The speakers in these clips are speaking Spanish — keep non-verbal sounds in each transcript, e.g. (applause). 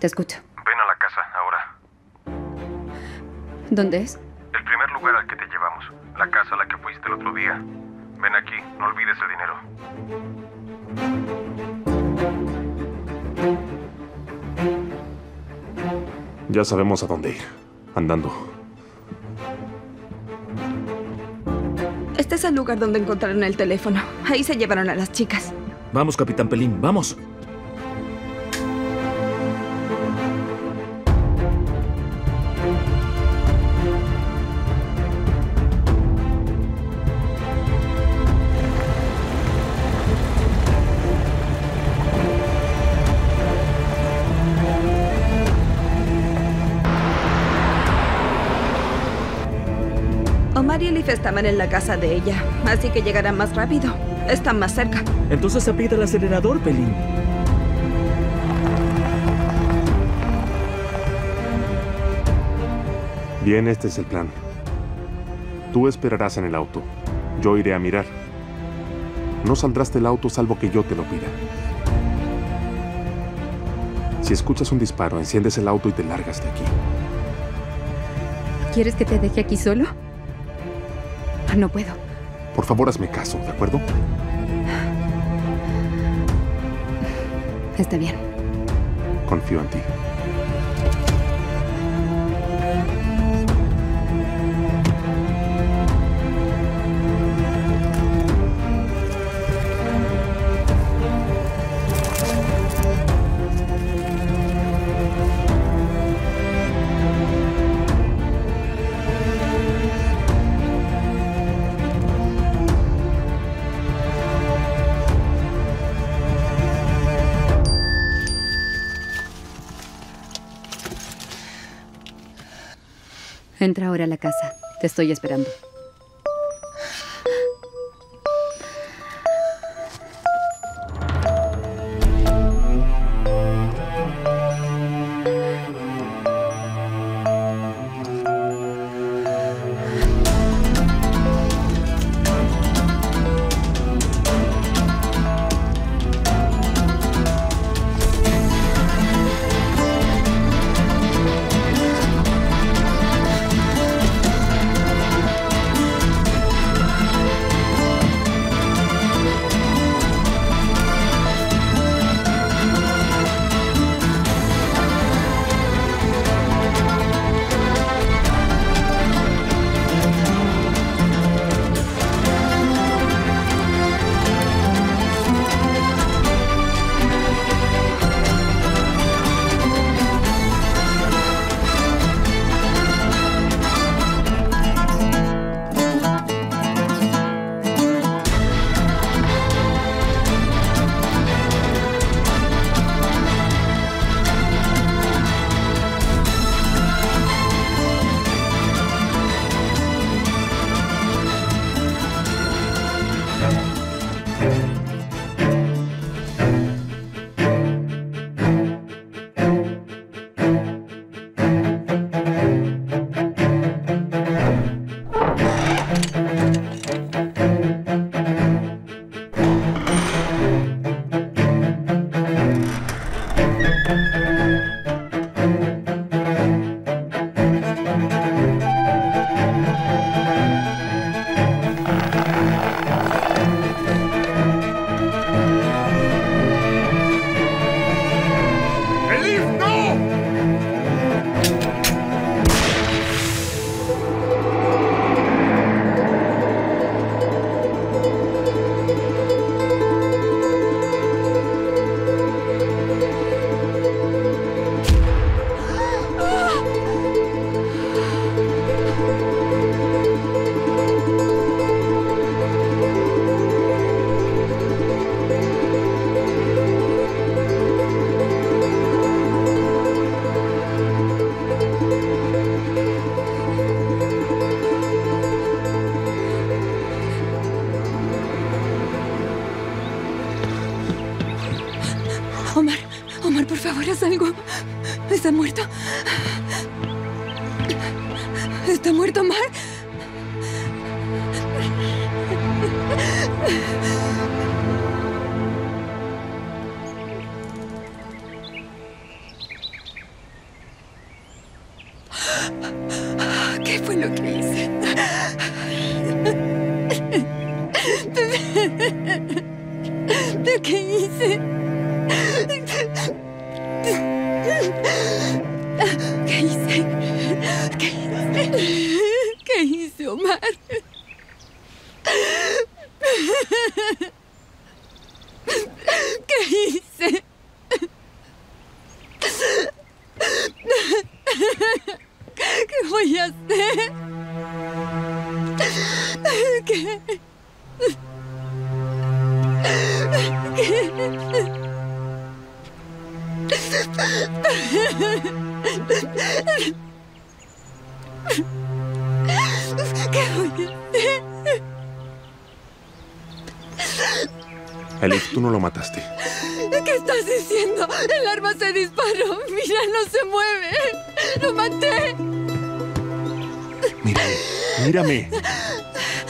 Te escucho. Ven a la casa ahora. ¿Dónde es? El primer lugar al que te llevamos. La casa a la que fuiste el otro día. Ven aquí, no olvides el dinero. Ya sabemos a dónde ir. Andando. Este es el lugar donde encontraron el teléfono. Ahí se llevaron a las chicas. Vamos, Capitán Pelín, vamos. En la casa de ella, así que llegarán más rápido. Están más cerca. Entonces aprieta el acelerador, Pelín. Bien, este es el plan. Tú esperarás en el auto. Yo iré a mirar. No saldrás del auto salvo que yo te lo pida. Si escuchas un disparo, enciendes el auto y te largas de aquí. ¿Quieres que te deje aquí solo? No puedo. Por favor, hazme caso, ¿de acuerdo? Está bien. Confío en ti. Entra ahora a la casa. Te estoy esperando.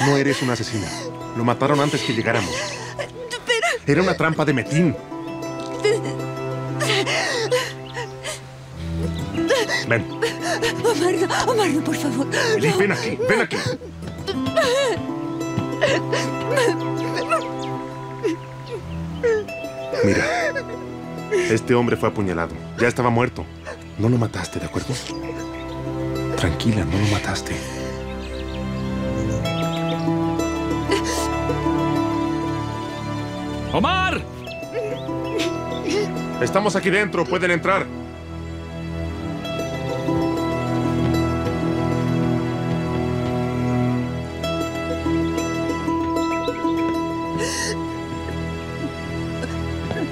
No eres una asesina. Lo mataron antes que llegáramos. Era una trampa de Metín. Ven, Omar, no, Omar, no, por favor. Ven aquí, ven aquí. Mira, este hombre fue apuñalado. Ya estaba muerto. No lo mataste, ¿de acuerdo? Tranquila, no lo mataste. ¡Omar! Estamos aquí dentro, pueden entrar.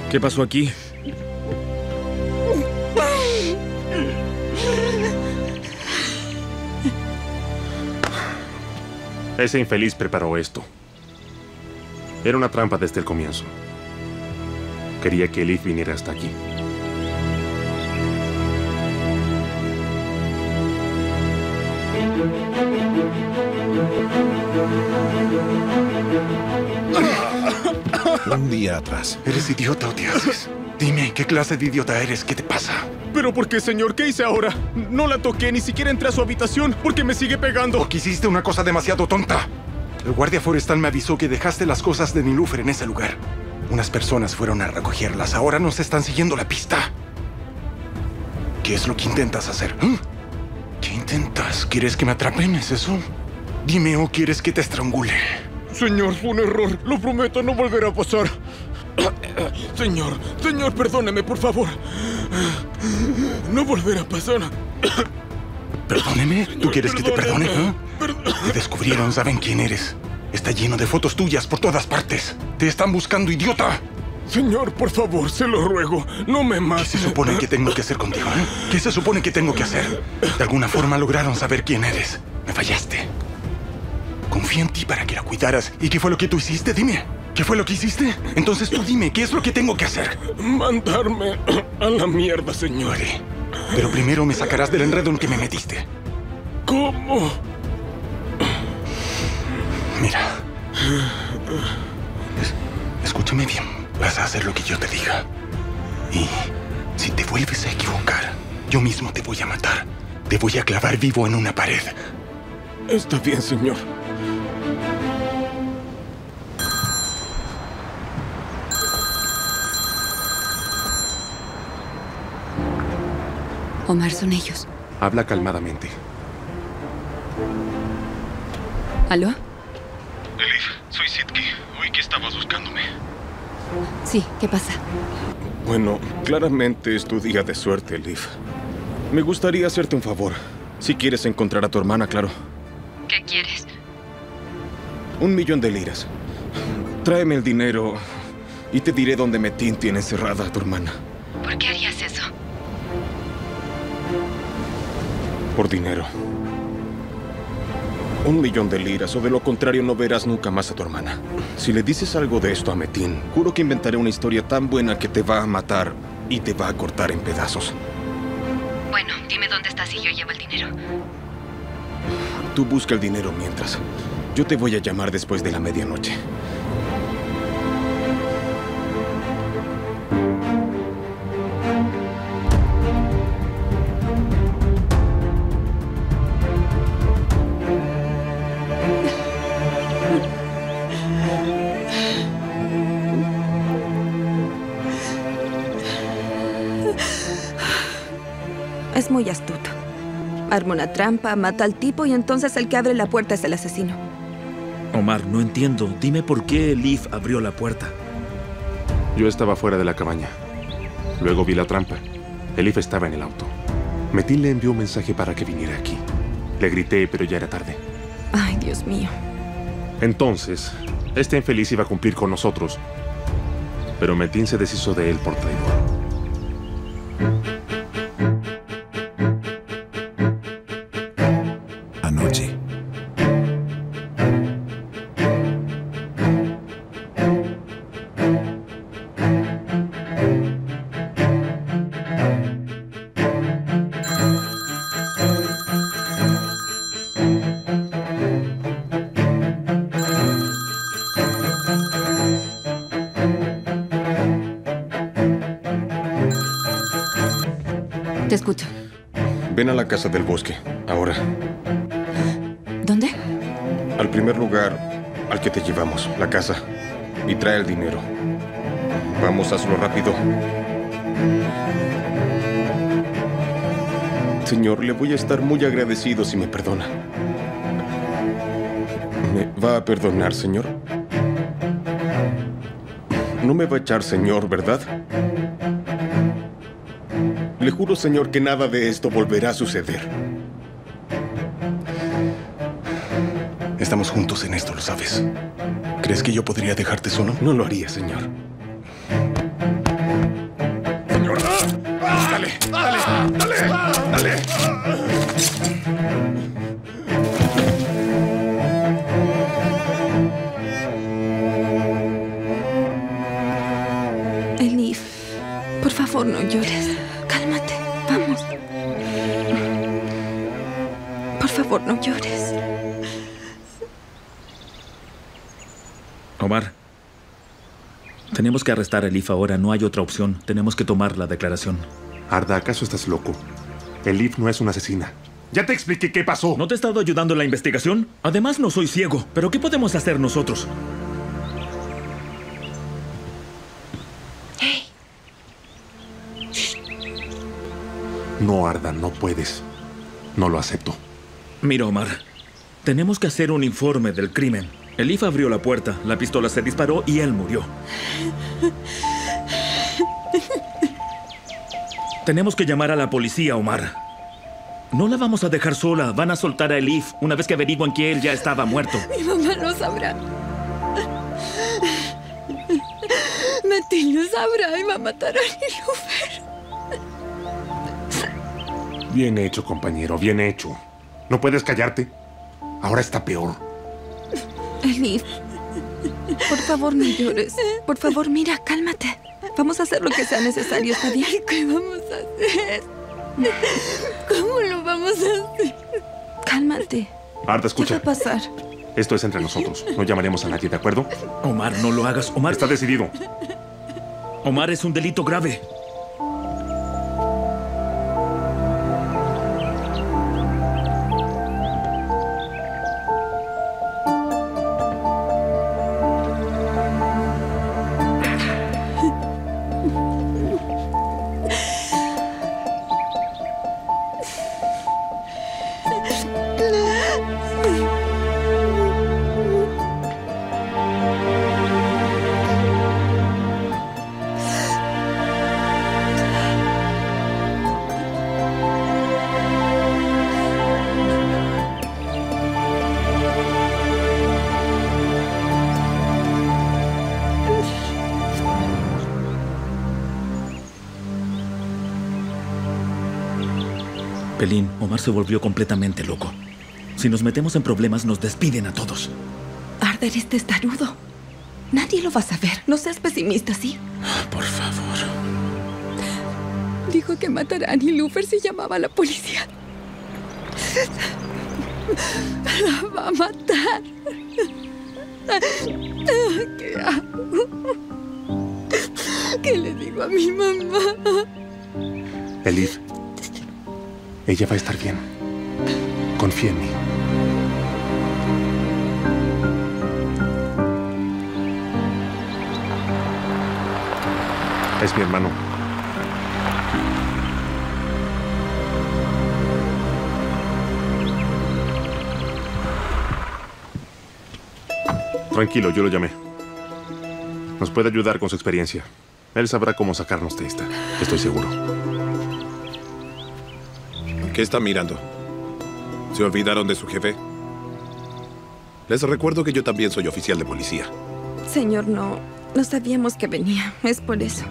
¿Qué pasó aquí? Ese infeliz preparó esto. Era una trampa desde el comienzo. Quería que Elif viniera hasta aquí. Un día atrás. ¿Eres idiota o te haces? Dime, ¿qué clase de idiota eres? ¿Qué te pasa? ¿Pero por qué, señor? ¿Qué hice ahora? No la toqué, ni siquiera entré a su habitación porque me sigue pegando. Porque hiciste una cosa demasiado tonta. El guardia forestal me avisó que dejaste las cosas de Nilufer en ese lugar. Unas personas fueron a recogerlas. Ahora nos están siguiendo la pista. ¿Qué es lo que intentas hacer? ¿eh? ¿Qué intentas? ¿Quieres que me atrapen? ¿Es eso? Dime o quieres que te estrangule. Señor, fue un error. Lo prometo, no volverá a pasar. (clears throat) Señor, señor, perdóneme, por favor. No volverá a pasar. (clears throat) Perdóneme. ¿Tú quieres que te perdone? ¿eh? Perdón- Te descubrieron, saben quién eres. Está lleno de fotos tuyas por todas partes. Te están buscando, idiota. Señor, por favor, se lo ruego. No me ¿Qué mate. se supone que tengo que hacer contigo? eh? ¿Qué se supone que tengo que hacer? De alguna forma lograron saber quién eres. Me fallaste. Confía en ti para que la cuidaras. ¿Y qué fue lo que tú hiciste? Dime. ¿Qué fue lo que hiciste? Entonces tú dime, ¿qué es lo que tengo que hacer? Mandarme a la mierda, señor. Pero primero me sacarás del enredo en que me metiste. ¿Cómo? Mira. Es- escúchame bien. Vas a hacer lo que yo te diga. Y si te vuelves a equivocar, yo mismo te voy a matar. Te voy a clavar vivo en una pared. Está bien, señor. Omar, son ellos. Habla calmadamente. ¿Aló? Elif, soy Sitki. Oí que estabas buscándome. Sí, ¿qué pasa? Bueno, claramente es tu día de suerte, Liv. Me gustaría hacerte un favor. Si quieres encontrar a tu hermana, claro. ¿Qué quieres? Un millón de liras. Tráeme el dinero y te diré dónde Metin tiene encerrada a tu hermana. ¿Por qué harías Por dinero. Un millón de liras, o de lo contrario no verás nunca más a tu hermana. Si le dices algo de esto a Metin, juro que inventaré una historia tan buena que te va a matar y te va a cortar en pedazos. Bueno, dime dónde estás y yo llevo el dinero. Tú busca el dinero mientras. Yo te voy a llamar después de la medianoche. Es muy astuto. Arma una trampa, mata al tipo y entonces el que abre la puerta es el asesino. Omar, no entiendo. Dime por qué Leaf abrió la puerta. Yo estaba fuera de la cabaña. Luego vi la trampa. Elif estaba en el auto. Metin le envió un mensaje para que viniera aquí. Le grité, pero ya era tarde. Ay, Dios mío. Entonces, este infeliz iba a cumplir con nosotros. Pero Metin se deshizo de él por traidor. La casa del bosque, ahora. ¿Dónde? Al primer lugar al que te llevamos, la casa. Y trae el dinero. Vamos, hazlo rápido. Señor, le voy a estar muy agradecido si me perdona. ¿Me va a perdonar, señor? No me va a echar, señor, ¿verdad? Juro, señor, que nada de esto volverá a suceder. Estamos juntos en esto, lo sabes. ¿Crees que yo podría dejarte solo? No lo haría, señor. Señor. Dale, dale, dale. Que arrestar a Elif ahora. No hay otra opción. Tenemos que tomar la declaración. Arda, ¿acaso estás loco? Elif no es una asesina. Ya te expliqué qué pasó. ¿No te he estado ayudando en la investigación? Además, no soy ciego. ¿Pero qué podemos hacer nosotros? No, Arda, no puedes. No lo acepto. Mira, Omar. Tenemos que hacer un informe del crimen. Elif abrió la puerta, la pistola se disparó y él murió. Tenemos que llamar a la policía, Omar. No la vamos a dejar sola. Van a soltar a Elif una vez que averiguan que él ya estaba muerto. Mi mamá lo sabrá. Metin lo sabrá y va a matar a Nilufer. Bien hecho, compañero, bien hecho. ¿No puedes callarte? Ahora está peor. Elif, por favor no llores. Por favor, mira, cálmate. Vamos a hacer lo que sea necesario, ¿está bien? ¿Qué vamos a hacer? ¿Cómo lo vamos a hacer? Cálmate. Arda, ¿Qué va escucha. a pasar? Esto es entre nosotros. No llamaremos a nadie, ¿de acuerdo? Omar, no lo hagas. Omar, Está decidido. Omar es un delito grave. Omar se volvió completamente loco. Si nos metemos en problemas, nos despiden a todos. Arder es testarudo. Nadie lo va a saber. No seas pesimista, ¿sí? Por favor. Dijo que matará a Nilufer si llamaba a la policía. La va a matar. ¿Qué hago? ¿Qué le digo a mi mamá? Elif. Ella va a estar bien. Confía en mí. Es mi hermano. Tranquilo, yo lo llamé. Nos puede ayudar con su experiencia. Él sabrá cómo sacarnos de esta, estoy seguro. ¿Qué está mirando? ¿Se olvidaron de su jefe? Les recuerdo que yo también soy oficial de policía. Señor, no. No sabíamos que venía. Es por eso.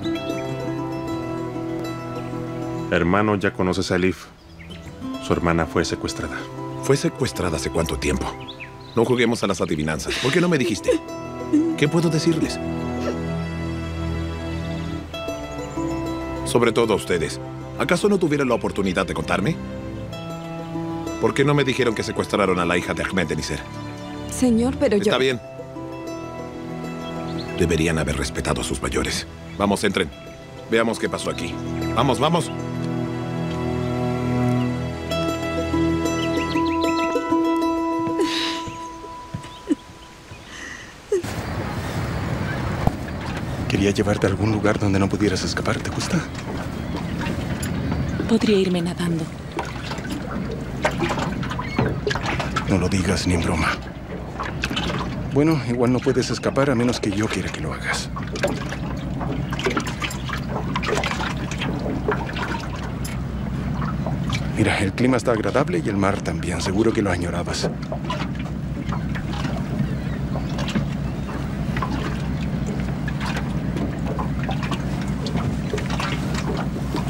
Hermano, ya conoces a Elif. Su hermana fue secuestrada. ¿Fue secuestrada hace cuánto tiempo? No juguemos a las adivinanzas. ¿Por qué no me dijiste? ¿Qué puedo decirles? Sobre todo a ustedes. ¿Acaso no tuvieron la oportunidad de contarme? ¿Por qué no me dijeron que secuestraron a la hija de Ahmed Denisser? Señor, pero yo... Está bien. Deberían haber respetado a sus mayores. Vamos, entren. Veamos qué pasó aquí. Vamos, vamos. Quería llevarte a algún lugar donde no pudieras escapar. ¿Te gusta? Podría irme nadando. No lo digas ni en broma. Bueno, igual no puedes escapar a menos que yo quiera que lo hagas. Mira, el clima está agradable y el mar también. Seguro que lo añorabas.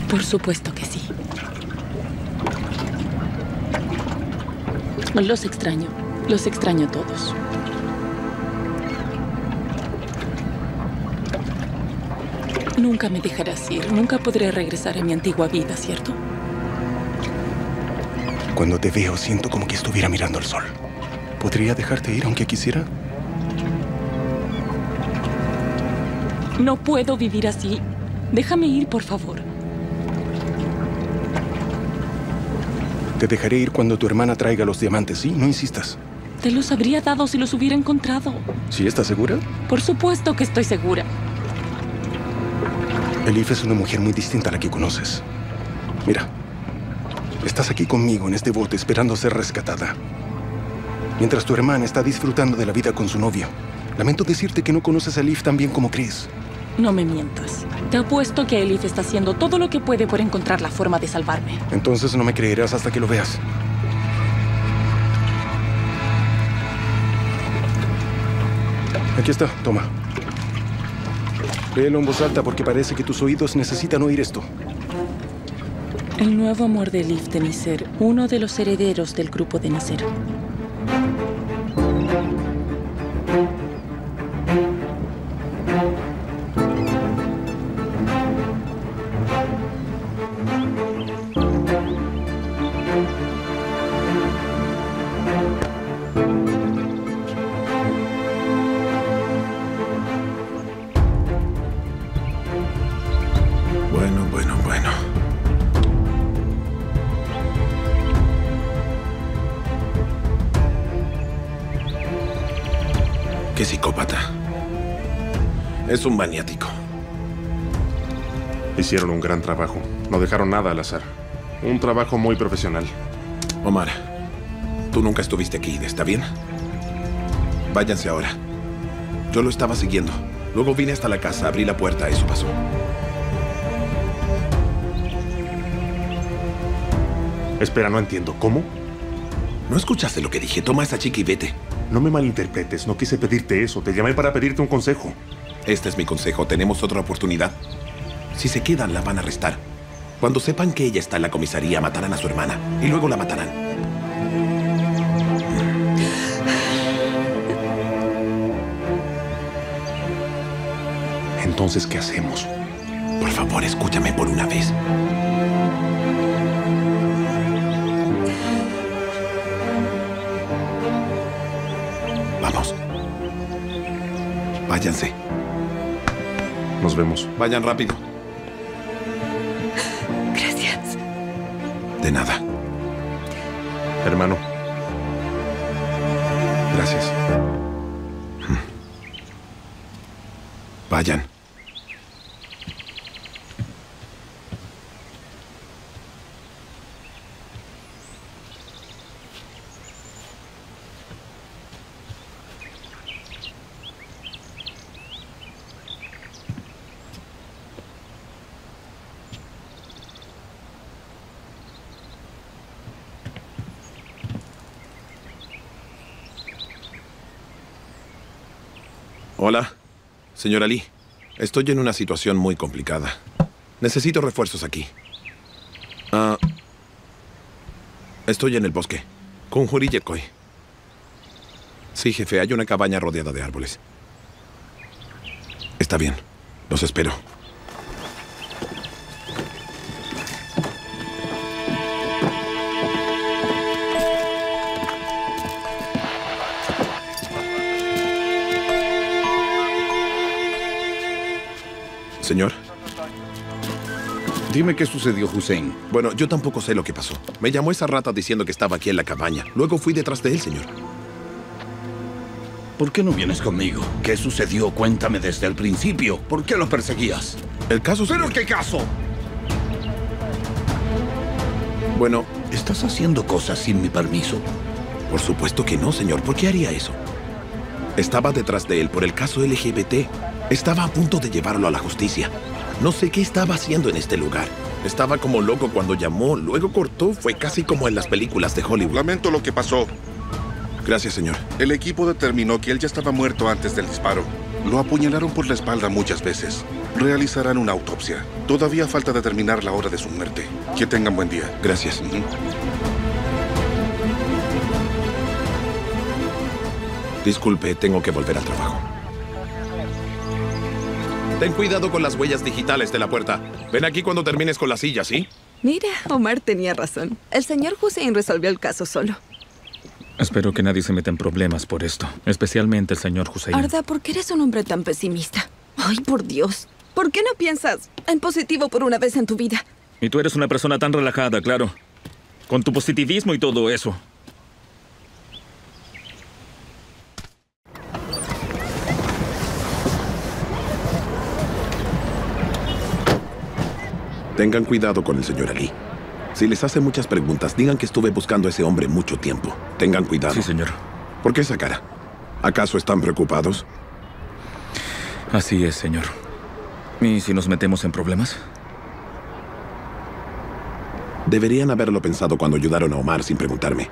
Por supuesto sí. Los extraño. Los extraño a todos. Nunca me dejarás ir. Nunca podré regresar a mi antigua vida, ¿cierto? Cuando te veo, siento como que estuviera mirando al sol. ¿Podría dejarte ir aunque quisiera? No puedo vivir así. Déjame ir, por favor. Te dejaré ir cuando tu hermana traiga los diamantes, ¿sí? No insistas. Te los habría dado si los hubiera encontrado. ¿Sí estás segura? Por supuesto que estoy segura. Elif es una mujer muy distinta a la que conoces. Mira, estás aquí conmigo en este bote esperando ser rescatada. Mientras tu hermana está disfrutando de la vida con su novio. Lamento decirte que no conoces a Elif tan bien como crees. No me mientas. Te apuesto que Elif está haciendo todo lo que puede por encontrar la forma de salvarme. Entonces no me creerás hasta que lo veas. Aquí está, toma. Léelo en voz alta porque parece que tus oídos necesitan oír esto. El nuevo amor de Elif de Nisser, uno de los herederos del grupo de Nisser. Psicópata. Es un maniático. Hicieron un gran trabajo. No dejaron nada al azar. Un trabajo muy profesional. Omar, tú nunca estuviste aquí, ¿está bien? Váyanse ahora. Yo lo estaba siguiendo. Luego vine hasta la casa, abrí la puerta, eso pasó. Espera, no entiendo. ¿Cómo? ¿No escuchaste lo que dije? Toma a esa chica y vete. No me malinterpretes. No quise pedirte eso. Te llamé para pedirte un consejo. Este es mi consejo. Tenemos otra oportunidad. Si se quedan, la van a arrestar. Cuando sepan que ella está en la comisaría, matarán a su hermana. Y luego la matarán. Entonces, ¿qué hacemos? Por favor, escúchame por una vez. Váyanse. Nos vemos. Vayan rápido. Gracias. De nada. Hermano. Gracias. Vayan. Hola, señora Lee. Estoy en una situación muy complicada. Necesito refuerzos aquí. Ah, estoy en el bosque, con Juri Yekoi. Sí, jefe, hay una cabaña rodeada de árboles. Está bien, los espero. Señor. Dime qué sucedió, Hussein. Bueno, yo tampoco sé lo que pasó. Me llamó esa rata diciendo que estaba aquí en la cabaña. Luego fui detrás de él, señor. ¿Por qué no vienes conmigo? ¿Qué sucedió? Cuéntame desde el principio. ¿Por qué lo perseguías? El caso, ¿Pero qué caso? Bueno... ¿Estás haciendo cosas sin mi permiso? Por supuesto que no, señor. ¿Por qué haría eso? Estaba detrás de él por el caso LGBT. Estaba a punto de llevarlo a la justicia. No sé qué estaba haciendo en este lugar. Estaba como loco cuando llamó, luego cortó. Fue casi como en las películas de Hollywood. Lamento lo que pasó. Gracias, señor. El equipo determinó que él ya estaba muerto antes del disparo. Lo apuñalaron por la espalda muchas veces. Realizarán una autopsia. Todavía falta determinar la hora de su muerte. Que tengan buen día. Gracias. Disculpe, tengo que volver al trabajo. Ten cuidado con las huellas digitales de la puerta. Ven aquí cuando termines con la silla, ¿sí? Mira, Omar tenía razón. El señor Hussein resolvió el caso solo. Espero que nadie se meta en problemas por esto, especialmente el señor Hussein. Arda, ¿por qué eres un hombre tan pesimista? Ay, por Dios. ¿Por qué no piensas en positivo por una vez en tu vida? Y tú eres una persona tan relajada, claro. Con tu positivismo y todo eso. Tengan cuidado con el señor Ali. Si les hace muchas preguntas, digan que estuve buscando a ese hombre mucho tiempo. Tengan cuidado. Sí, señor. ¿Por qué esa cara? ¿Acaso están preocupados? Así es, señor. ¿Y si nos metemos en problemas? Deberían haberlo pensado cuando ayudaron a Omar sin preguntarme.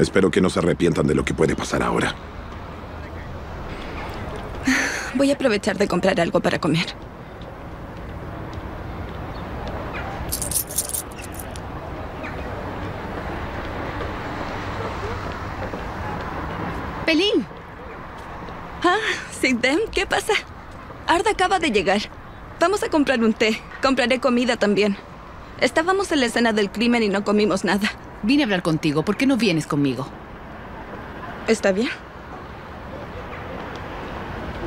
Espero que no se arrepientan de lo que puede pasar ahora. Voy a aprovechar de comprar algo para comer. Pelín. Ah, Sidem, ¿qué pasa? Arda acaba de llegar. Vamos a comprar un té. Compraré comida también. Estábamos en la escena del crimen y no comimos nada. Vine a hablar contigo. ¿Por qué no vienes conmigo? ¿Está bien?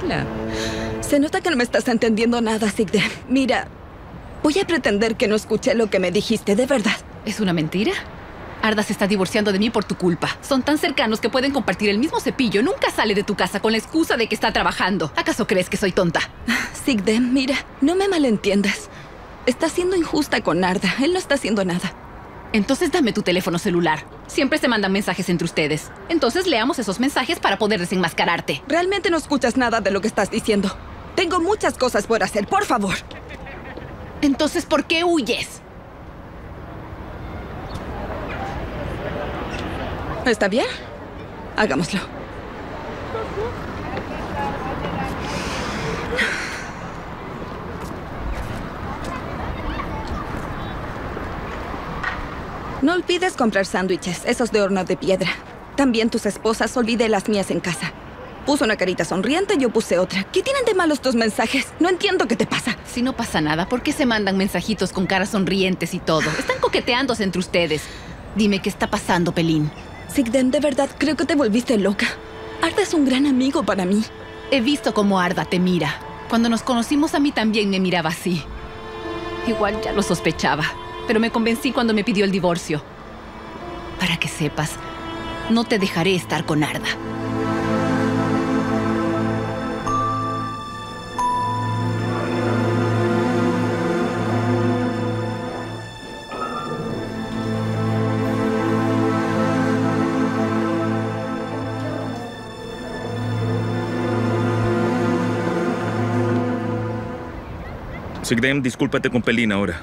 Hola. Se nota que no me estás entendiendo nada, Sigden. Mira, voy a pretender que no escuché lo que me dijiste, de verdad. ¿Es una mentira? Arda se está divorciando de mí por tu culpa. Son tan cercanos que pueden compartir el mismo cepillo. Nunca sale de tu casa con la excusa de que está trabajando. ¿Acaso crees que soy tonta? (sighs) Sigden, mira, no me malentiendas. Estás siendo injusta con Arda. Él no está haciendo nada. Entonces dame tu teléfono celular. Siempre se mandan mensajes entre ustedes. Entonces leamos esos mensajes para poder desenmascararte. Realmente no escuchas nada de lo que estás diciendo. Tengo muchas cosas por hacer, por favor. Entonces, ¿por qué huyes? ¿Está bien? Hagámoslo. No olvides comprar sándwiches, esos de horno de piedra. También tus esposas, olvidé las mías en casa. Puso una carita sonriente, yo puse otra. ¿Qué tienen de malo estos mensajes? No entiendo qué te pasa. Si no pasa nada, ¿por qué se mandan mensajitos con caras sonrientes y todo? Están coqueteándose entre ustedes. Dime qué está pasando, Pelín. Sigden, de verdad creo que te volviste loca. Arda es un gran amigo para mí. He visto cómo Arda te mira. Cuando nos conocimos a mí también me miraba así. Igual ya lo sospechaba, pero me convencí cuando me pidió el divorcio. Para que sepas, no te dejaré estar con Arda. Sigdem, discúlpate con Pelín ahora.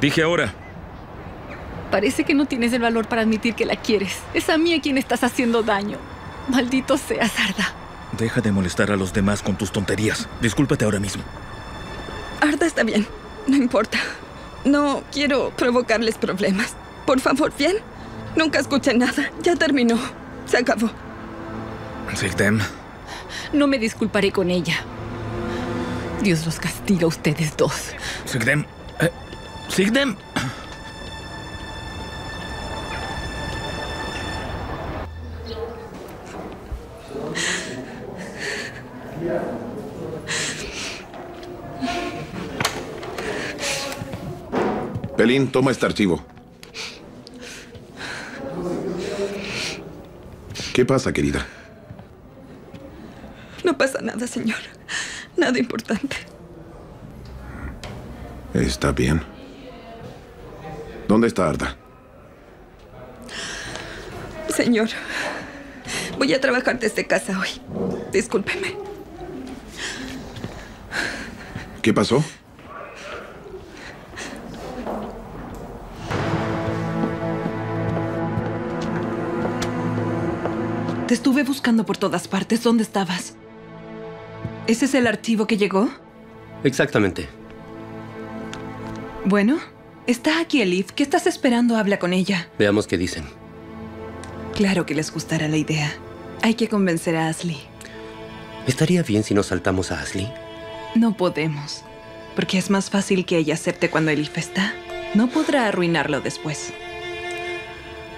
Dije ahora. Parece que no tienes el valor para admitir que la quieres. Es a mí a quien estás haciendo daño. Maldito seas, Arda. Deja de molestar a los demás con tus tonterías. Discúlpate ahora mismo. Arda está bien. No importa. No quiero provocarles problemas. Por favor, ¿bien? Nunca escuché nada. Ya terminó. Se acabó. Sigdem. No me disculparé con ella. Dios los castiga a ustedes dos. Sigdem. Eh, Sigdem. Pelín, toma este archivo. ¿Qué pasa, querida? No pasa nada, señor. Nada importante. Está bien. ¿Dónde está Arda? Señor, voy a trabajar desde casa hoy. Discúlpeme. ¿Qué pasó? Te estuve buscando por todas partes. ¿Dónde estabas? ¿Ese es el archivo que llegó? Exactamente. Bueno, está aquí Elif. ¿Qué estás esperando? Habla con ella. Veamos qué dicen. Claro que les gustará la idea. Hay que convencer a Ashley. ¿Estaría bien si nos saltamos a Ashley? No podemos. Porque es más fácil que ella acepte cuando Elif está. No podrá arruinarlo después.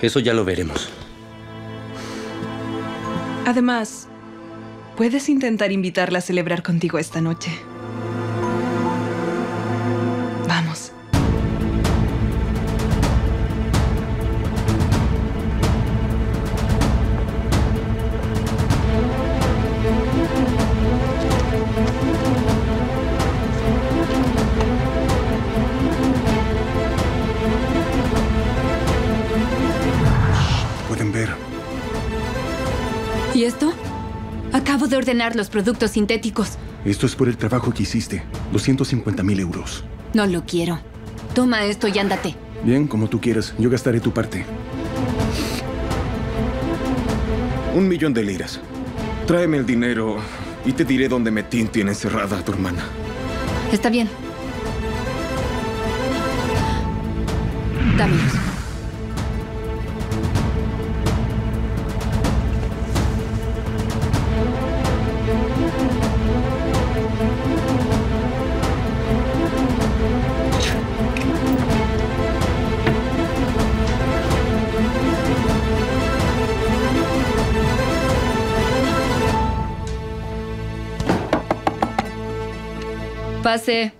Eso ya lo veremos. Además, puedes intentar invitarla a celebrar contigo esta noche. Ordenar los productos sintéticos. Esto es por el trabajo que hiciste. 250 mil euros. No lo quiero. Toma esto y ándate. Bien, como tú quieras. Yo gastaré tu parte. Un millón de liras. Tráeme el dinero y te diré dónde Metin tiene encerrada a tu hermana. Está bien. Dámelos. Pase.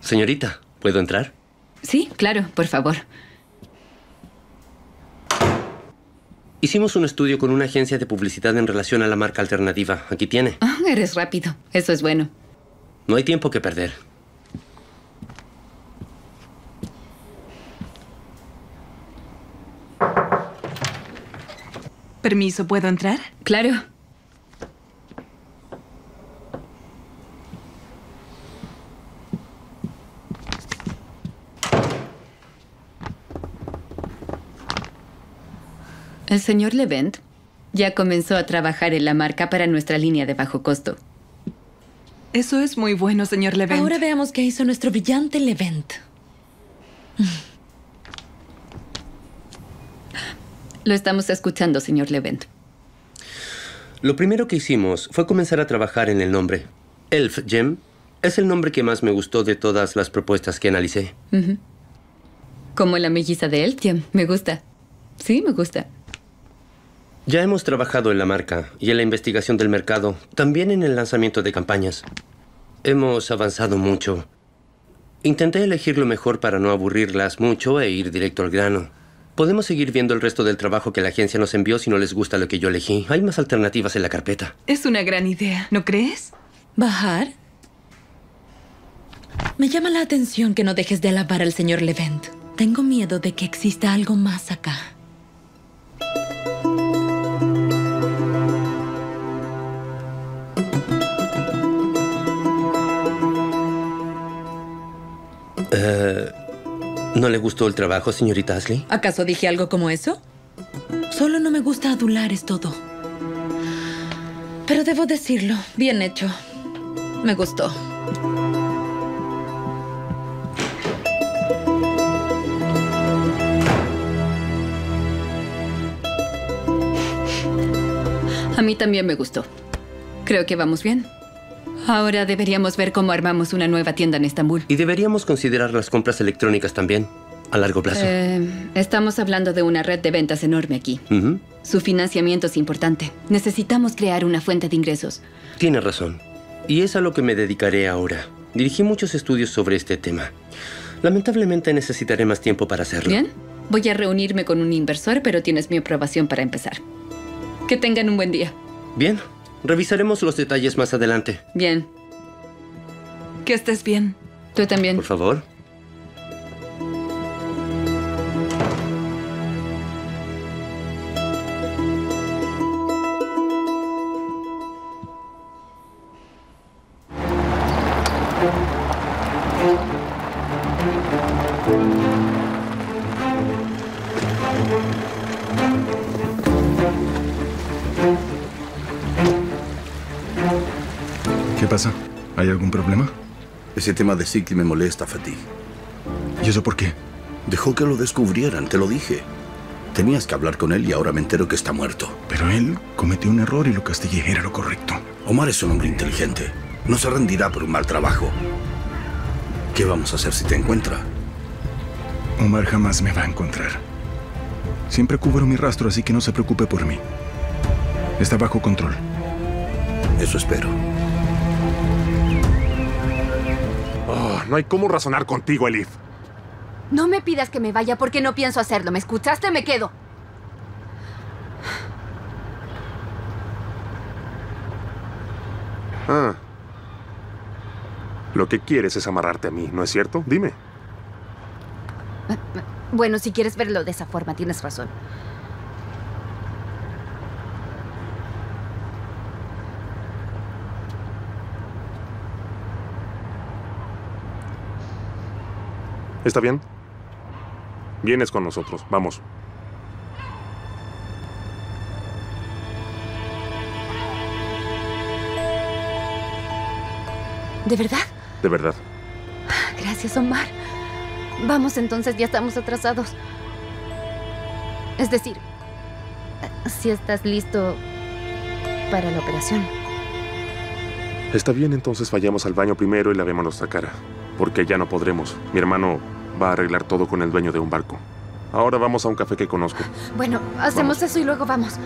Señorita, ¿puedo entrar? Sí, claro, por favor. Hicimos un estudio con una agencia de publicidad en relación a la marca alternativa. Aquí tiene. Ah, eres rápido. Eso es bueno. No hay tiempo que perder. Permiso, ¿puedo entrar? Claro. El señor Levent ya comenzó a trabajar en la marca para nuestra línea de bajo costo. Eso es muy bueno, señor Levent. Ahora veamos qué hizo nuestro brillante Levent. Lo estamos escuchando, señor Levent. Lo primero que hicimos fue comenzar a trabajar en el nombre. Elf Gem es el nombre que más me gustó de todas las propuestas que analicé. Como la melliza de Eltium. Me gusta. Sí, me gusta. Ya hemos trabajado en la marca y en la investigación del mercado, también en el lanzamiento de campañas. Hemos avanzado mucho. Intenté elegir lo mejor para no aburrirlas mucho e ir directo al grano. Podemos seguir viendo el resto del trabajo que la agencia nos envió si no les gusta lo que yo elegí. Hay más alternativas en la carpeta. Es una gran idea, ¿no crees? ¿Bajar? Me llama la atención que no dejes de alabar al señor Levent. Tengo miedo de que exista algo más acá. Eh, ¿No le gustó el trabajo, señorita Ashley? ¿Acaso dije algo como eso? Solo no me gusta adular, es todo. Pero debo decirlo, bien hecho. Me gustó. A mí también me gustó. Creo que vamos bien. Ahora deberíamos ver cómo armamos una nueva tienda en Estambul. Y deberíamos considerar las compras electrónicas también, a largo plazo. Eh, estamos hablando de una red de ventas enorme aquí. Su financiamiento es importante. Necesitamos crear una fuente de ingresos. Tiene razón. Y es a lo que me dedicaré ahora. Dirigí muchos estudios sobre este tema. Lamentablemente necesitaré más tiempo para hacerlo. Bien. Voy a reunirme con un inversor, pero tienes mi aprobación para empezar. Que tengan un buen día. Bien. Revisaremos los detalles más adelante. Bien. Que estés bien. Tú también. Por favor. ¿Qué pasa? ¿Hay algún problema? Ese tema de Sikti me molesta, Fatih. ¿Y eso por qué? Dejó que lo descubrieran, te lo dije. Tenías que hablar con él y ahora me entero que está muerto. Pero él cometió un error y lo castigué. Era lo correcto. Omar es un hombre inteligente. No se rendirá por un mal trabajo. ¿Qué vamos a hacer si te encuentra? Omar jamás me va a encontrar. Siempre cubro mi rastro, así que no se preocupe por mí. Está bajo control. Eso espero. No hay cómo razonar contigo, Elif. No me pidas que me vaya porque no pienso hacerlo. ¿Me escuchaste? Me quedo. Ah. Lo que quieres es amarrarte a mí, ¿no es cierto? Dime. Bueno, si quieres verlo de esa forma, tienes razón. ¿Está bien? Vienes con nosotros, vamos. ¿De verdad? De verdad. Gracias, Omar. Vamos, entonces ya estamos atrasados. Es decir, si estás listo para la operación. Está bien, entonces vayamos al baño primero y lavemos nuestra cara. Porque ya no podremos. Mi hermano va a arreglar todo con el dueño de un barco. Ahora vamos a un café que conozco. Bueno, hacemos eso y luego vamos.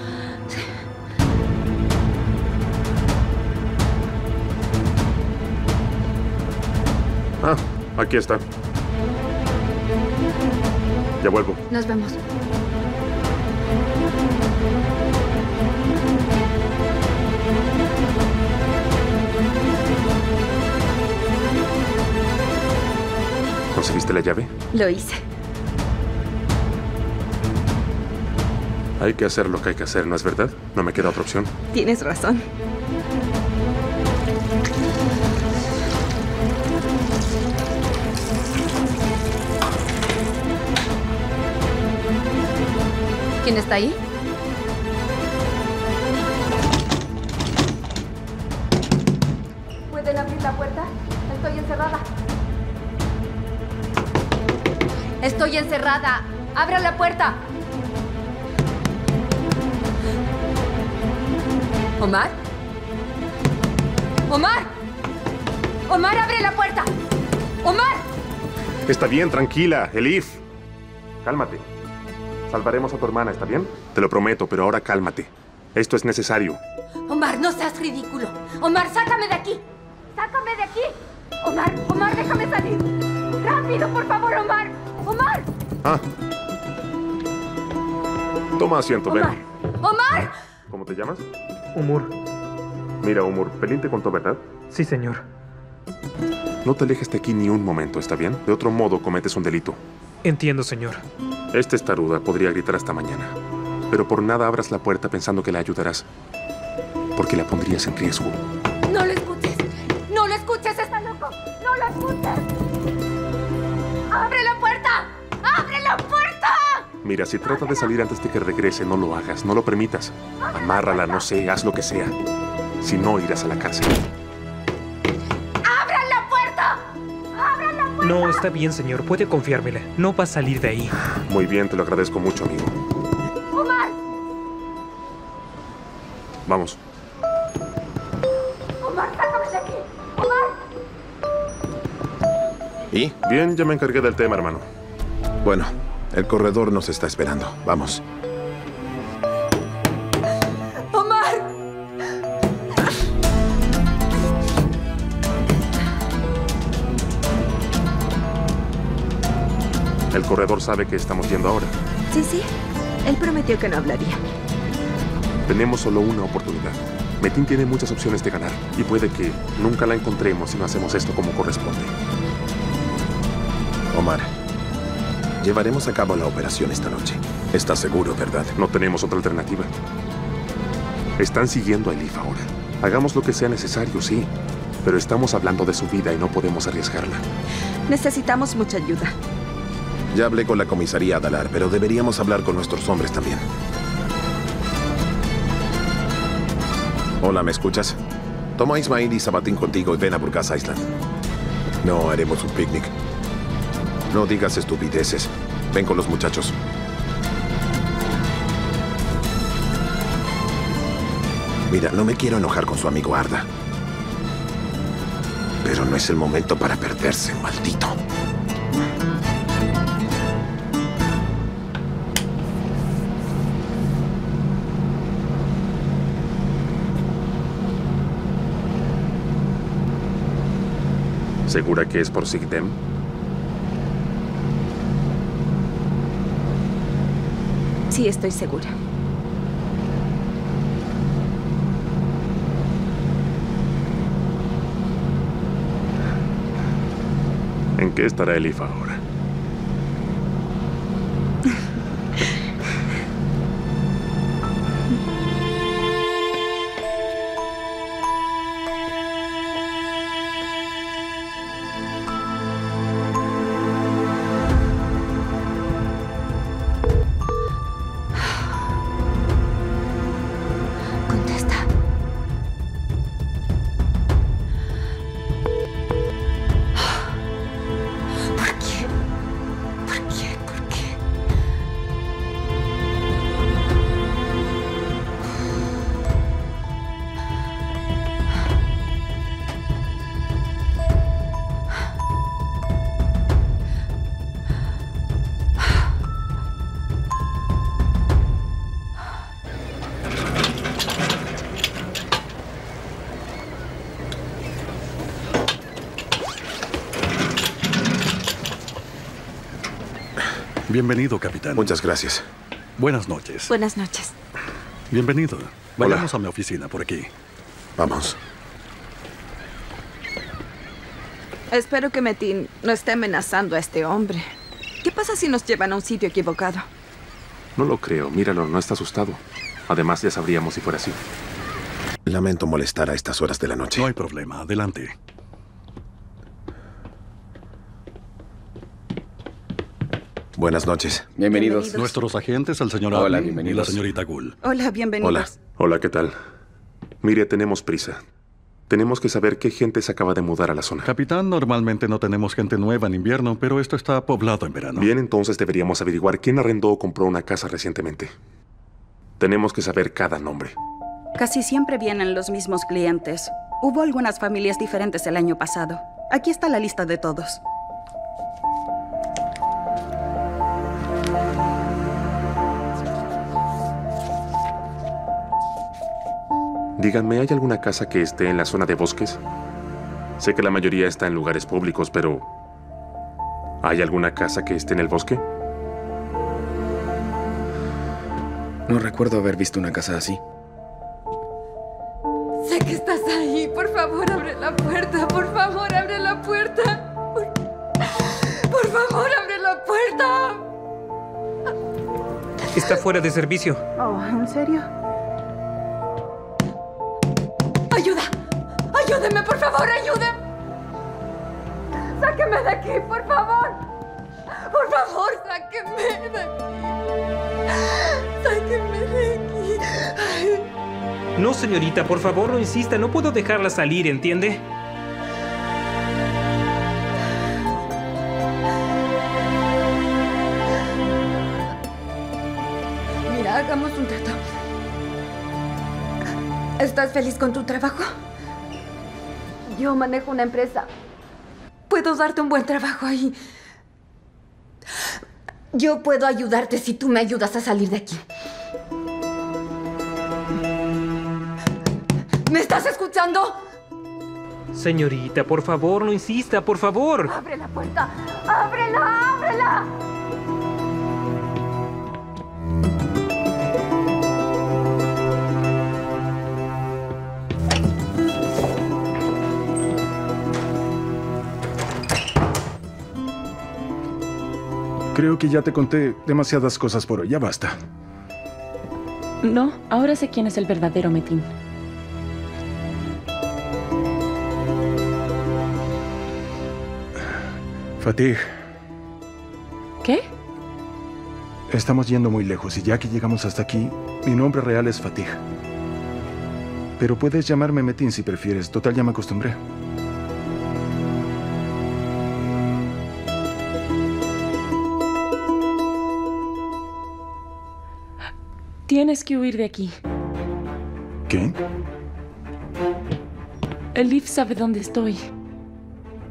Ah, aquí está. Ya vuelvo. Nos vemos. ¿Conseguiste la llave? Lo hice. Hay que hacer lo que hay que hacer, ¿no es verdad? No me queda otra opción. Tienes razón. ¿Quién está ahí? Estoy encerrada. ¡Abra la puerta! ¿Omar? ¡Omar! ¡Omar, abre la puerta! ¡Omar! Está bien, tranquila, Elif. Cálmate. Salvaremos a tu hermana, ¿está bien? Te lo prometo, pero ahora cálmate. Esto es necesario. Omar, no seas ridículo. Omar, sácame de aquí. Sácame de aquí. Omar, Omar, déjame salir. Rápido, por favor, Omar. Omar, Ah. Toma asiento, ven. Omar. ¿Cómo te llamas? Humor. Mira, Humor, Pelín te contó, ¿verdad? Sí, señor. No te alejes de aquí ni un momento, ¿está bien? De otro modo cometes un delito. Entiendo, señor. Esta estaruda podría gritar hasta mañana. Pero por nada abras la puerta pensando que la ayudarás. Porque la pondrías en riesgo. Mira, si trata de salir antes de que regrese, no lo hagas, no lo permitas. Amárrala, no sé, haz lo que sea. Si no, irás a la cárcel. ¡Abran la puerta! ¡Abran la puerta! No, está bien, señor. Puede confiármela. No va a salir de ahí. Muy bien, te lo agradezco mucho, amigo. ¡Omar! Vamos. ¡Omar, sácame de aquí! ¡Omar! ¿Y? Bien, ya me encargué del tema, hermano. Bueno, el corredor nos está esperando. Vamos. ¡Omar! El corredor sabe que estamos yendo ahora. Sí, sí. Él prometió que no hablaría. Tenemos solo una oportunidad. Metin tiene muchas opciones de ganar y puede que nunca la encontremos si no hacemos esto como corresponde. Omar, llevaremos a cabo la operación esta noche. ¿Estás seguro, verdad? No tenemos otra alternativa. Están siguiendo a Elif ahora. Hagamos lo que sea necesario, sí. Pero estamos hablando de su vida y no podemos arriesgarla. Necesitamos mucha ayuda. Ya hablé con la comisaría Adalar, pero deberíamos hablar con nuestros hombres también. Hola, ¿me escuchas? Toma a Ismail y Sabatín contigo y ven a Burgas Island. No haremos un picnic. No digas estupideces. Ven con los muchachos. Mira, no me quiero enojar con su amigo Arda. Pero no es el momento para perderse, maldito. ¿Segura que es por Sigdem? Sí, estoy segura. ¿En qué estará Elif ahora? Bienvenido, capitán. Muchas gracias. Buenas noches. Buenas noches. Bienvenido. Vayamos a mi oficina por aquí. Vamos. Espero que Metin no esté amenazando a este hombre. ¿Qué pasa si nos llevan a un sitio equivocado? No lo creo. Míralo, no está asustado. Además, ya sabríamos si fuera así. Lamento molestar a estas horas de la noche. No hay problema. Adelante. Buenas noches. Bienvenidos. Nuestros agentes, el señor Hola, Abney y la bienvenidos. señorita Gull. Hola, bienvenidos. Hola. Hola, ¿qué tal? Mire, tenemos prisa. Tenemos que saber qué gente se acaba de mudar a la zona. Capitán, normalmente no tenemos gente nueva en invierno, pero esto está poblado en verano. Bien, entonces deberíamos averiguar quién arrendó o compró una casa recientemente. Tenemos que saber cada nombre. Casi siempre vienen los mismos clientes. Hubo algunas familias diferentes el año pasado. Aquí está la lista de todos. Díganme, ¿hay alguna casa que esté en la zona de bosques? Sé que la mayoría está en lugares públicos, pero... ¿Hay alguna casa que esté en el bosque? No recuerdo haber visto una casa así. Sé que estás ahí. Por favor, abre la puerta. Por favor, abre la puerta. Por, por favor, abre la puerta. Está fuera de servicio. Oh, ¿en serio? Ayúdeme, por favor, ayúdeme. Sáqueme de aquí, por favor. Por favor, sáquenme de aquí. Sáquenme de aquí. No, señorita, por favor, no insista. No puedo dejarla salir, ¿entiende? Mira, hagamos un trato. ¿Estás feliz con tu trabajo? Yo manejo una empresa. Puedo darte un buen trabajo ahí. Yo puedo ayudarte si tú me ayudas a salir de aquí. ¿Me estás escuchando? Señorita, por favor, no insista, por favor. ¡Abre la puerta! ¡Ábrela! ¡Ábrela! Creo que ya te conté demasiadas cosas por hoy. Ya basta. No, ahora sé quién es el verdadero Metin. Fatih, ¿Qué? estamos yendo muy lejos y ya que llegamos hasta aquí, mi nombre real es Fatih. Pero puedes llamarme Metin si prefieres. Total, ya me acostumbré. Tienes que huir de aquí. ¿Qué? Elif sabe dónde estoy.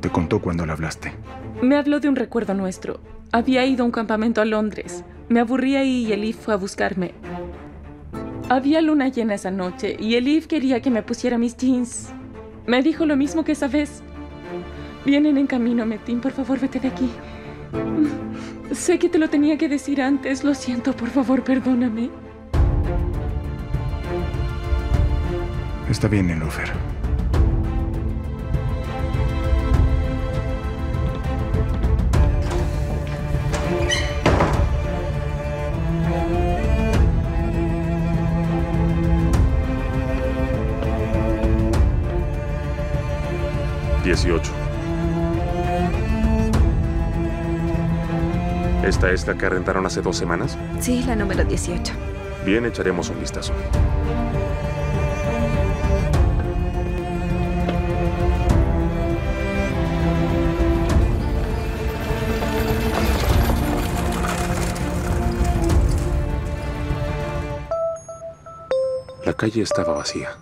Te contó cuando le hablaste. Me habló de un recuerdo nuestro. Había ido a un campamento a Londres. Me aburrí ahí y Elif fue a buscarme. Había luna llena esa noche y Elif quería que me pusiera mis jeans. Me dijo lo mismo que esa vez. Vienen en camino, Metin. Por favor, vete de aquí. Sé que te lo tenía que decir antes. Lo siento, por favor, perdóname. Está bien, Nilofer. Dieciocho. ¿Esta es la que rentaron hace dos semanas? Sí, la número 18. Bien, echaremos un vistazo. Calle estaba vacía.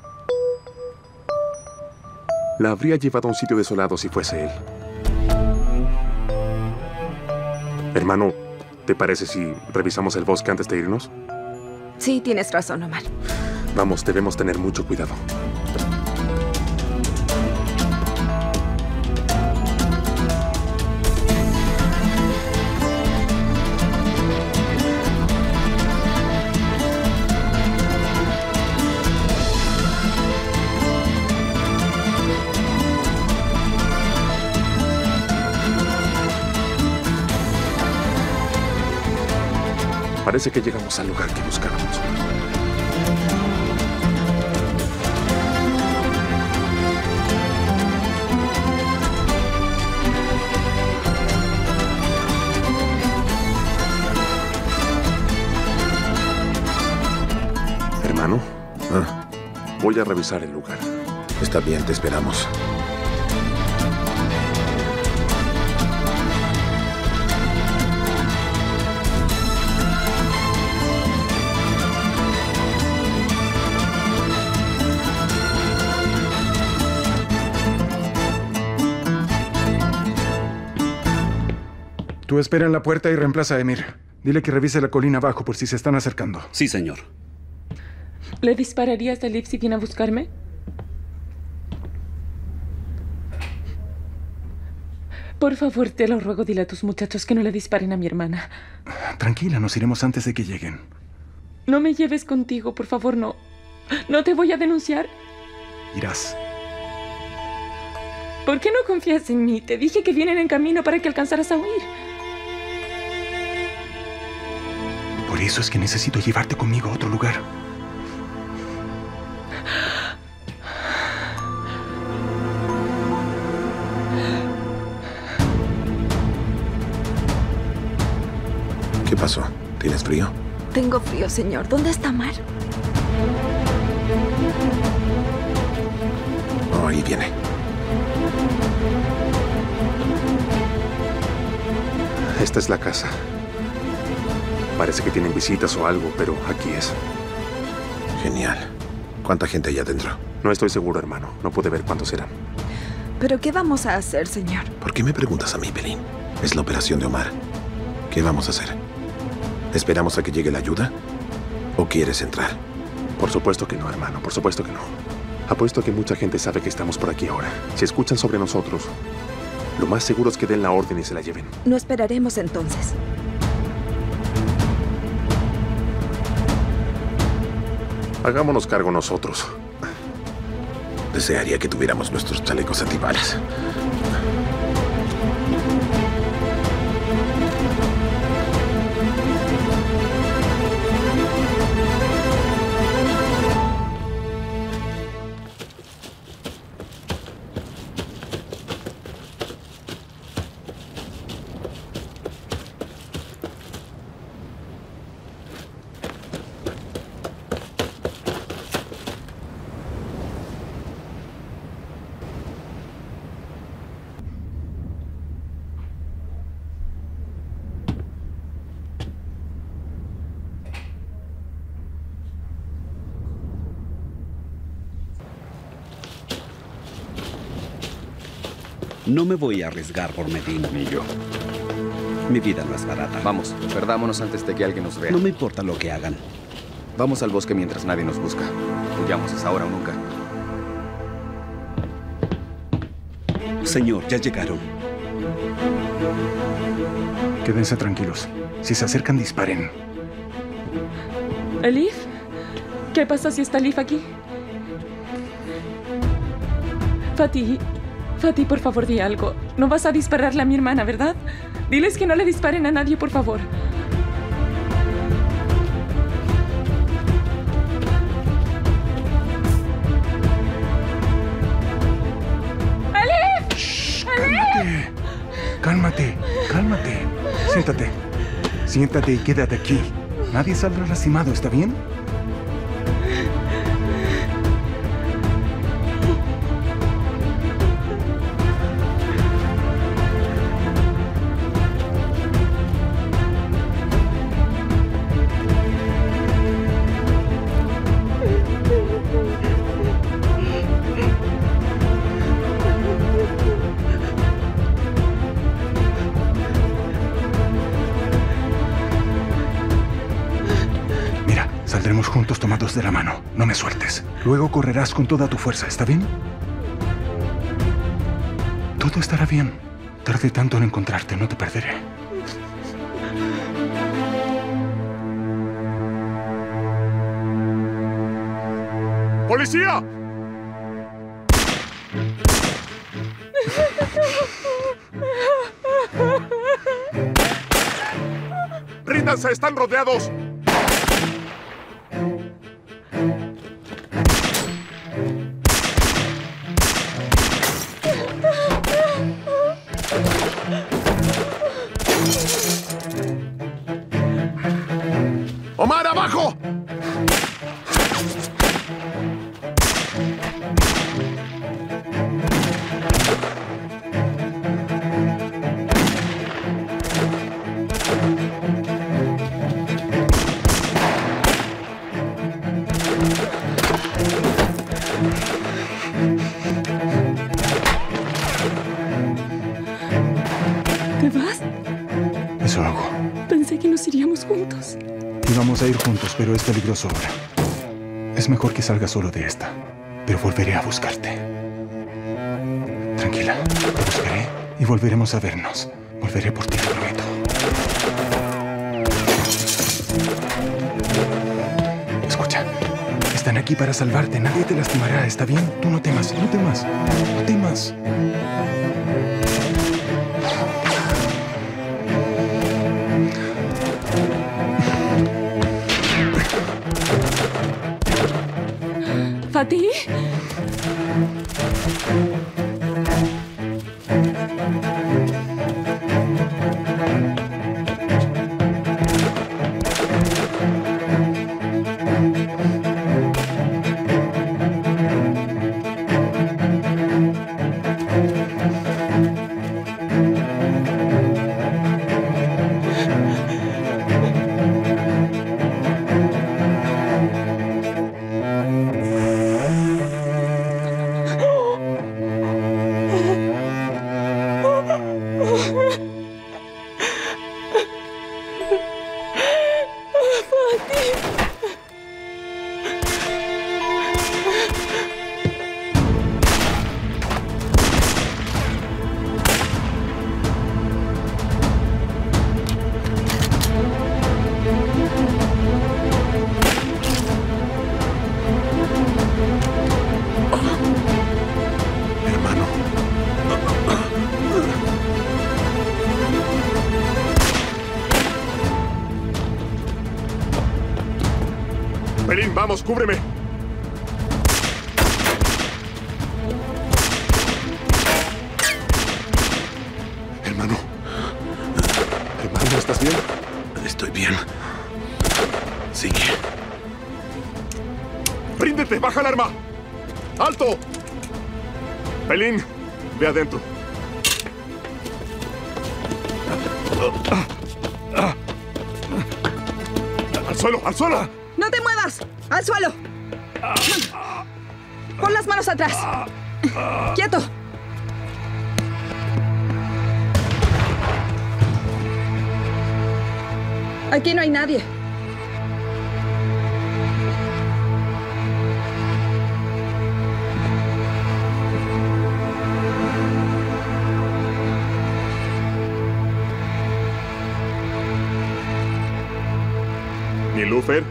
La habría llevado a un sitio desolado si fuese él. Hermano, ¿te parece si revisamos el bosque antes de irnos? Sí, tienes razón, Omar. Vamos, debemos tener mucho cuidado. Parece que llegamos al lugar que buscábamos. Hermano, voy a revisar el lugar. Está bien, te esperamos. Tú espera en la puerta y reemplaza a Emir. Dile que revise la colina abajo por si se están acercando. Sí, señor. ¿Le dispararías a Elif si viene a buscarme? Por favor, te lo ruego, dile a tus muchachos que no le disparen a mi hermana. Tranquila, nos iremos antes de que lleguen. No me lleves contigo, por favor, no. No te voy a denunciar. Irás. ¿Por qué no confías en mí? Te dije que vienen en camino para que alcanzaras a huir. Eso es que necesito llevarte conmigo a otro lugar. ¿Qué pasó? ¿Tienes frío? Tengo frío, señor. ¿Dónde está Mar? Oh, ahí viene. Esta es la casa. Parece que tienen visitas o algo, pero aquí es. Genial. ¿Cuánta gente hay adentro? No estoy seguro, hermano. No pude ver cuántos eran. ¿Pero qué vamos a hacer, señor? ¿Por qué me preguntas a mí, Pelín? Es la operación de Omar. ¿Qué vamos a hacer? ¿Esperamos a que llegue la ayuda? ¿O quieres entrar? Por supuesto que no, hermano. Por supuesto que no. Apuesto a que mucha gente sabe que estamos por aquí ahora. Si escuchan sobre nosotros, lo más seguro es que den la orden y se la lleven. No esperaremos entonces. Hagámonos cargo nosotros. Desearía que tuviéramos nuestros chalecos antibalas. No me voy a arriesgar por Medina. Ni yo. Mi vida no es barata. Vamos, perdámonos antes de que alguien nos vea. No me importa lo que hagan. Vamos al bosque mientras nadie nos busca. Huyamos, es ahora o nunca. Señor, ya llegaron. Quédense tranquilos. Si se acercan, disparen. ¿Elif? ¿Qué pasa si está Elif aquí? Fatih, Fatih, por favor, di algo. No vas a dispararle a mi hermana, ¿verdad? Diles que no le disparen a nadie, por favor. ¡Elif! Cálmate, cálmate. Siéntate. Siéntate y quédate aquí. Nadie saldrá lastimado, ¿está bien? De la mano. No me sueltes. Luego correrás con toda tu fuerza, ¿está bien? Todo estará bien. Tardé tanto en encontrarte, no te perderé. ¡Policía! (laughs) ¡Ríndanse! ¡Están rodeados! Pero es peligroso ahora. Es mejor que salga solo de esta. Pero volveré a buscarte. Tranquila, te buscaré y volveremos a vernos. Volveré por ti, lo prometo. Escucha, están aquí para salvarte. Nadie te lastimará, ¿está bien? Tú no temas, no temas, no temas. ¿Fatih? Cúbreme. Hermano. Hermano, ¿estás bien? Estoy bien. Sigue. ¡Ríndete! ¡Baja el arma! ¡Alto! Pelín, ve adentro. ¿Ni Lufer?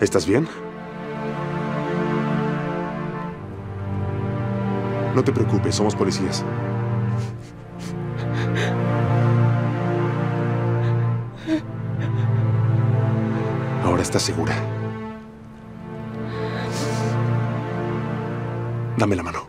¿Estás bien? No te preocupes, somos policías. Ahora estás segura. Dame la mano.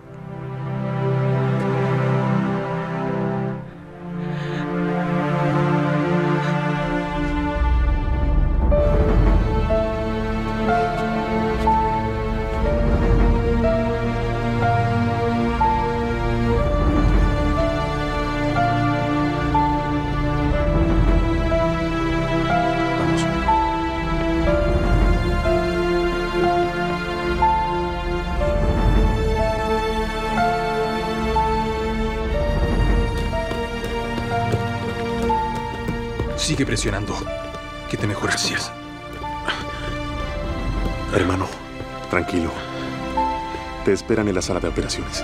La sala de operaciones.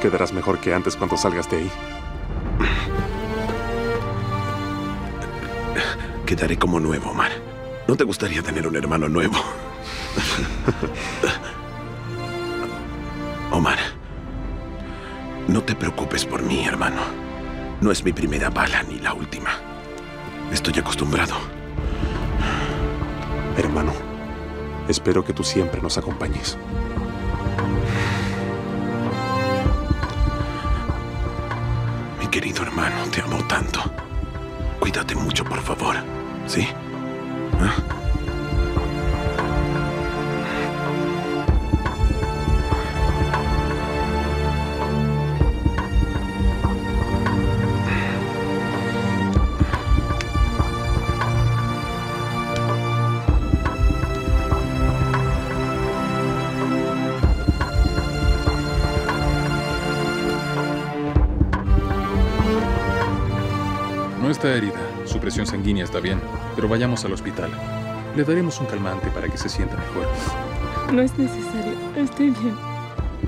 Quedarás mejor que antes cuando salgas de ahí. Quedaré como nuevo, Omar. ¿No te gustaría tener un hermano nuevo? Omar, no te preocupes por mí, hermano. No es mi primera bala ni la última. Estoy acostumbrado. Hermano, espero que tú siempre nos acompañes. Querido hermano, te amo tanto. Cuídate mucho, por favor. ¿Sí? ¿Ah? Presión sanguínea está bien. Pero vayamos al hospital. Le daremos un calmante para que se sienta mejor. No es necesario. Estoy bien.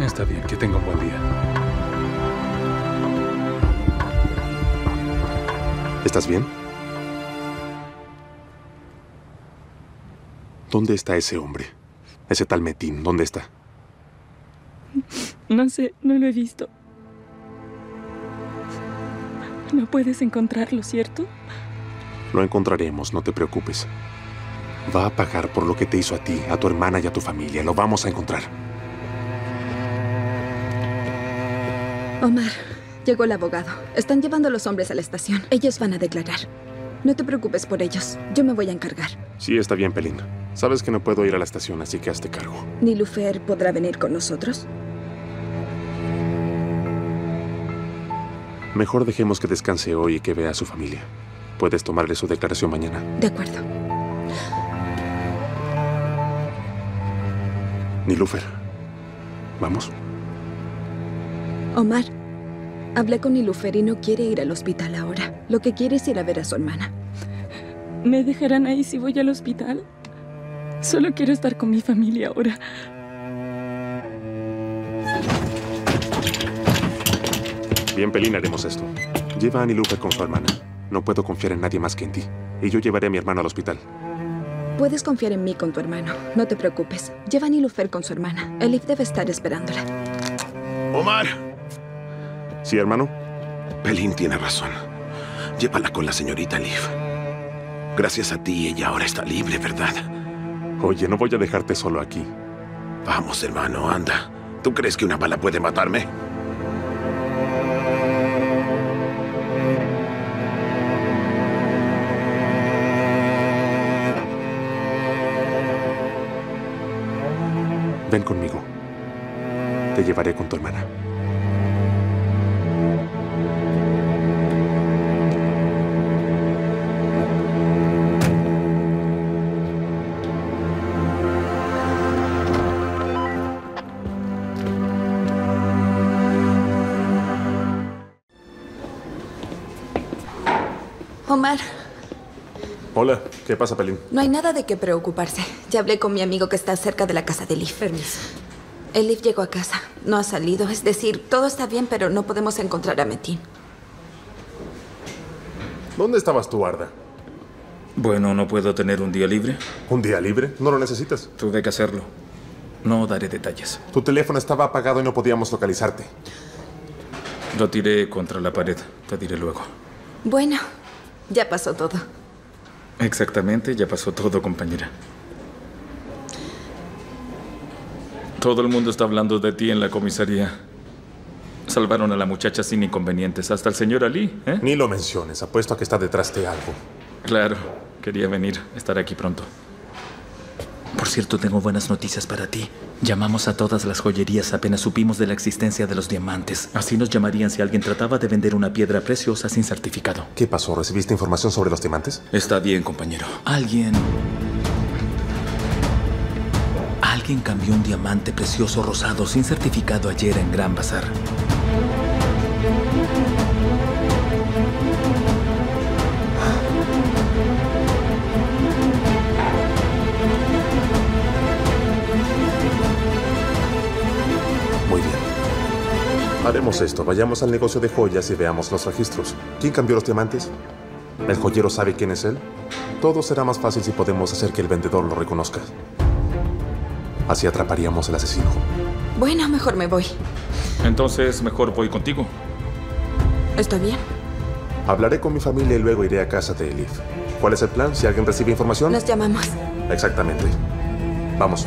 Está bien. Que tenga un buen día. ¿Estás bien? ¿Dónde está ese hombre? Ese tal Metín, ¿dónde está? No sé, no lo he visto. No puedes encontrarlo, ¿cierto? Lo encontraremos, no te preocupes. Va a pagar por lo que te hizo a ti, a tu hermana y a tu familia. Lo vamos a encontrar. Omar, llegó el abogado. Están llevando a los hombres a la estación. Ellos van a declarar. No te preocupes por ellos. Yo me voy a encargar. Sí, está bien, Pelín. Sabes que no puedo ir a la estación, así que hazte cargo. ¿Nilufer podrá venir con nosotros? Mejor dejemos que descanse hoy y que vea a su familia. Puedes tomarle su declaración mañana. De acuerdo. Nilufer. ¿Vamos? Omar, hablé con Nilufer y no quiere ir al hospital ahora. Lo que quiere es ir a ver a su hermana. ¿Me dejarán ahí si voy al hospital? Solo quiero estar con mi familia ahora. Bien, Pelín, haremos esto. Lleva a Nilufer con su hermana. No puedo confiar en nadie más que en ti. Y yo llevaré a mi hermano al hospital. Puedes confiar en mí con tu hermano. No te preocupes. Lleva a Nilufer con su hermana. Elif debe estar esperándola. Omar. Sí, hermano. Pelín tiene razón. Llévala con la señorita Elif. Gracias a ti, ella ahora está libre, ¿verdad? Oye, no voy a dejarte solo aquí. Vamos, hermano, anda. ¿Tú crees que una bala puede matarme? Ven conmigo. Te llevaré con tu hermana. Omar, Hola, ¿qué pasa, Pelín? no hay nada de qué preocuparse. Ya hablé con mi amigo que está cerca de la casa de Elif. Permiso. Elif llegó a casa. No ha salido. Es decir, todo está bien, pero no podemos encontrar a Metin. ¿Dónde estabas tú, Arda? Bueno, ¿no puedo tener un día libre? ¿Un día libre? No lo necesitas. Tuve que hacerlo. No daré detalles. Tu teléfono estaba apagado y no podíamos localizarte. Lo tiré contra la pared. Te diré luego. Bueno, ya pasó todo. Exactamente, ya pasó todo, compañera. Todo el mundo está hablando de ti en la comisaría. Salvaron a la muchacha sin inconvenientes, hasta el señor Ali, ¿eh? Ni lo menciones, apuesto a que está detrás de algo. Claro, quería venir, estar aquí pronto. Por cierto, tengo buenas noticias para ti. Llamamos a todas las joyerías apenas supimos de la existencia de los diamantes. Así nos llamarían si alguien trataba de vender una piedra preciosa sin certificado. ¿Qué pasó? ¿Recibiste información sobre los diamantes? Está bien, compañero. Alguien... Alguien cambió un diamante precioso rosado sin certificado ayer en Gran Bazar. Haremos esto. Vayamos al negocio de joyas y veamos los registros. ¿Quién cambió los diamantes? ¿El joyero sabe quién es él? Todo será más fácil si podemos hacer que el vendedor lo reconozca. Así atraparíamos al asesino. Bueno, mejor me voy. Entonces, mejor voy contigo. ¿Está bien? Hablaré con mi familia y luego iré a casa de Elif. ¿Cuál es el plan? Si alguien recibe información. Nos llamamos. Exactamente. Vamos.